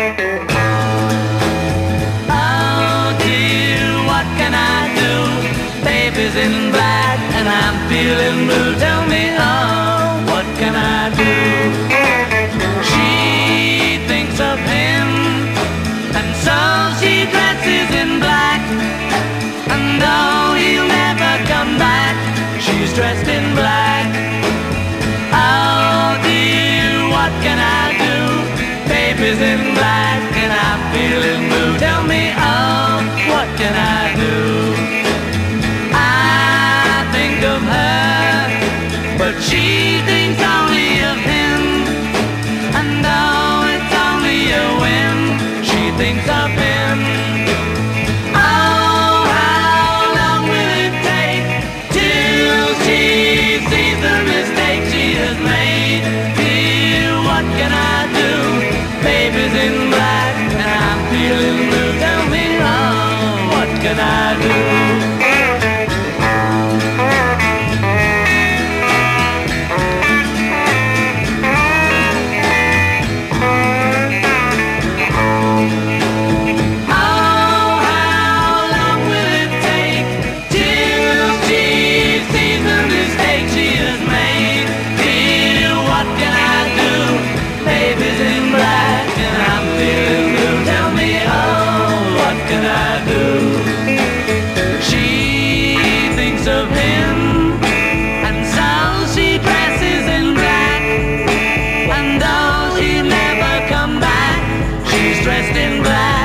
Oh, in black and I'm feeling blue. Tell me, oh, what can I do? She thinks of him, and so she dresses in black. And though he'll never come back, she's dressed in black. me up, what can I do? I think of her, but she thinks only of him. And though it's only a whim, she thinks of him. Oh, how long will it take till she sees the mistake she has made? Dear, what can I do? Baby's in can I do? She thinks of him, and so she dresses in black. And never come back, she's dressed in black.